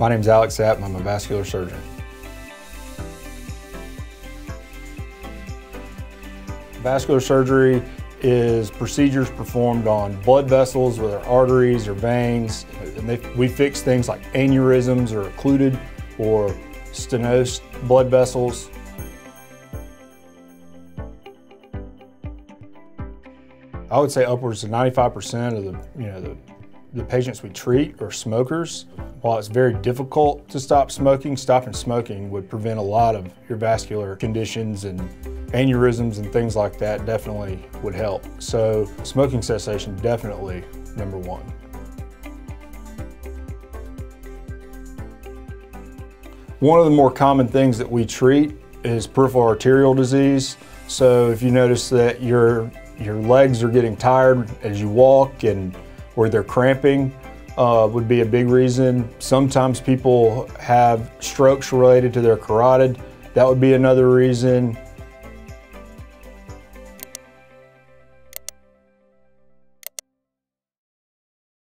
My name is Alex Sapp. I'm a vascular surgeon. Vascular surgery is procedures performed on blood vessels, whether arteries or veins. And they, we fix things like aneurysms or occluded or stenosed blood vessels. I would say upwards of 95% of the, you know, the, the patients we treat are smokers. While it's very difficult to stop smoking, stopping smoking would prevent a lot of your vascular conditions and aneurysms and things like that definitely would help. So smoking cessation definitely number one. One of the more common things that we treat is peripheral arterial disease. So if you notice that your, your legs are getting tired as you walk and or they're cramping, uh, would be a big reason. Sometimes people have strokes related to their carotid. That would be another reason.